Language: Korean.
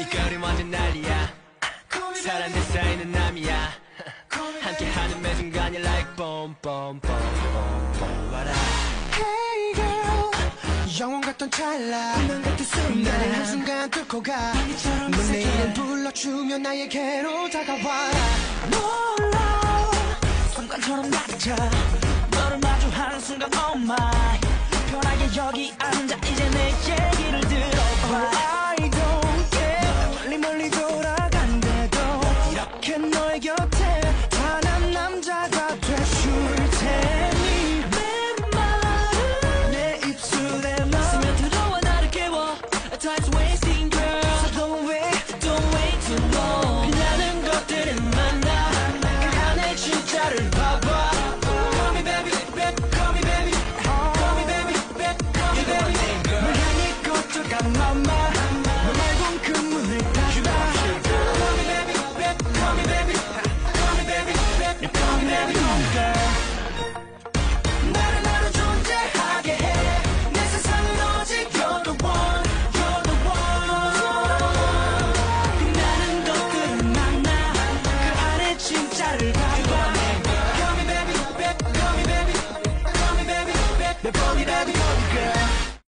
이 거리 완전 난리야. 사람들 사이는 남이야. 함께하는 매 순간이 like bomb bomb bomb bomb 와라. Hey girl 영원 같던 찰나. 운명 같은 순간. 나를 한순간 뚫고 가. 넌내 이름 불러주며 나에게로 다가와라. 몰라. 순간처럼 낮아 너를 마주하는 순간 oh my. 편하게 여기 앉아 이제 내 얘기를 들어봐. America.